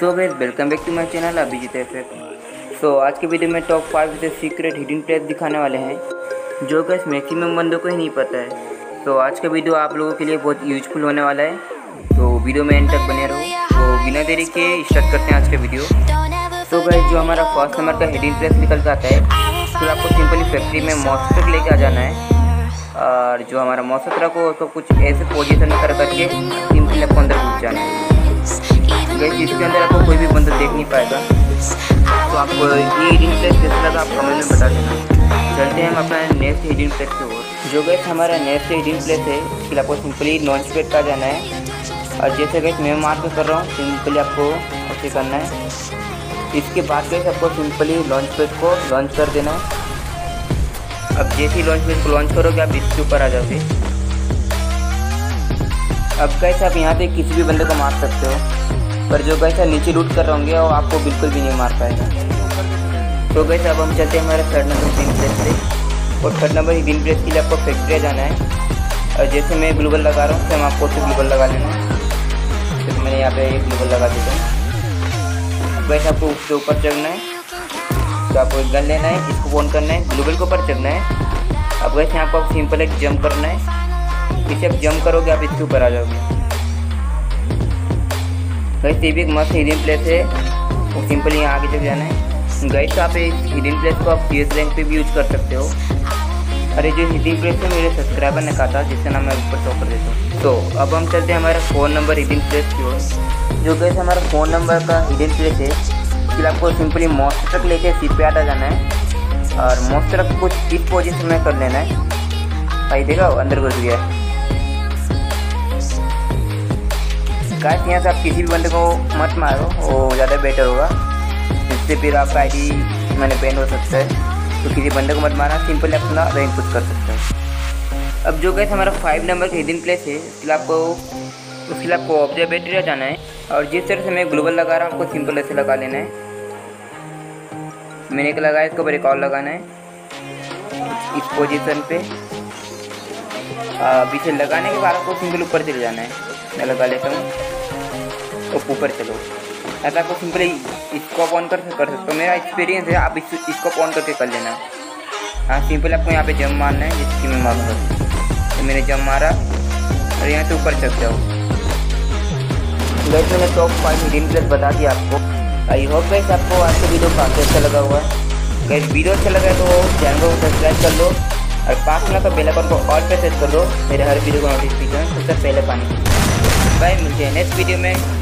So guys welcome back to my channel Abhijeet F so आज के video में top five से secret hidden place दिखाने वाले हैं, जो गैस मैक्सिमम बंदों को ही नहीं पता है। तो आज का वीडियो आप लोगों के लिए बहुत यूजफुल होने वाला है। तो वीडियो में एंड तक बने रहो। तो बिना देरी के स्टार्ट करते हैं आज का वीडियो तो गैस जो हमारा फ़र्स्ट नंबर का हिडन प्लेस निकल आता है फिर तो आपको सिंपली फैक्ट्री में मॉस्टर लेके आ जाना है। और जो हमारा मौसम को तो कुछ ऐसे पोजिशन में कर करके सिंपली आपको अंदर घुस जाना है। गई इसके अंदर आपको कोई भी बंदा देख नहीं पाएगा। तो आपको ये हीडिंग प्लेस कैसे लगा, आप कमेंट में बता देना। चलते हैं हम अपना नेक्स्ट हीडिंग प्लेस की ओर। जो गैस हमारा नेक्स्ट हीडिंग प्लेस है, इसके लिए आपको सिंपली लॉन्च पेड का जाना है। और जैसे गैस मैं मार्क कर रहा हूँ सिंपली आपको ऐसे करना है। इसके बाद गैस आपको सिंपली लॉन्च पेड को लॉन्च कर देना है। अब जैसे ही लॉन्च पेड को लॉन्च करोगे, आप इसके ऊपर आ जाओगे। अब कैसे आप यहाँ पे किसी भी बंदे को मार सकते हो। पर जो गैसा नीचे लूट कर होंगे वो आपको बिल्कुल भी नहीं मार पाएगा। तो गैस अब हम चलते हैं हमारे थर्ड नंबर ग्रीन प्लेस से। और थर्ड नंबर ग्रीन प्लेस के लिए आपको फैक्ट्रिया जाना है। और जैसे मैं ग्लूबल लगा रहा हूँ हम आपको उससे ग्लूबल लगा लेना है। तो मैंने यहाँ पे ग्लूबल लगा देता हूँ वैसे आपको उसके ऊपर चढ़ना है। तो आपको एक गन लेना है, इसको फ़ोन करना है ग्लूबल के ऊपर चढ़ना है। अब वैसे आपको सिंपल एक जंप करना है। इसे आप जंप करोगे, आप इसके ऊपर आ जाओगे। गैस ये भी एक मस्त हिडन प्लेस है। वो सिंपल यहाँ आगे तक जाना है। गैस आप इस हिडन प्लेस को आप सी एस रैंक पे भी यूज़ कर सकते हो। अरे जो हिडन प्लेस है, मेरे सब्सक्राइबर ने कहा था जिससे नाम मैं ऊपर शो कर देता हूँ। तो अब हम चलते हैं हमारा फ़ोन नंबर हिडन प्लेस की ओर। जो गैस हमारा फ़ोन नंबर का हिडन प्लेस है फिर आपको सिंपली मोस्ट ट्रक लेके सीट पे आटा जाना है। और मोस्ट ट्रक कुछ इस पोजिशन में कर लेना है? भाई, देखा, अंदर घुस गया है। गाइस यहाँ से आप किसी भी बंदे को मत मारो, वो ज़्यादा बेटर होगा। जिससे फिर आपका आई मैंने पेन हो सकता है। तो किसी बंदे को मत मारना सिंपली अपना रैंक पुश कर सकते हैं। अब जो गैस हमारा फाइव नंबर का हिडन प्लेस है, उसके लिए आपको उसके लिए आपको ऑब्जर्वेटरी जाना है। और जिस तरह से मैं ग्लोबल लगा रहा हूँ आपको सिंपल ऐसे लगा लेना है। मैंने एक लगाया इसके ऊपर एक और लगाना है। इस पोजीशन पे। पीछे लगाने के बाद आपको सिंगल ऊपर चले जाना है। मैं लगा लेता हूँ। तो ऊपर चलो ऐसा आपको सिंपली इसको ऑन कर कर सकते हो। मेरा एक्सपीरियंस है आप इस, इसको ऑन करके कर लेना। हाँ सिंपल आपको यहाँ पे जम मारना है जिसकी मैं मारूँगा तो मैंने जम मारा और यहाँ से ऊपर चल जाओ। वैसे मैंने टॉप फाइव हिडन प्लेस बता दिया आपको। आई होप वैसे आपको आज का वीडियो काफ़ी अच्छा लगा हुआ है अगर वीडियो अच्छा लगा तो चैनल को सब्सक्राइब कर लो और पास में तो बेल आइकन को ऑल पे सेट कर दो मेरे हर वीडियो को नोटिफिकेशन सबसे पहले पानी बाय मिलते हैं नेक्स्ट वीडियो में।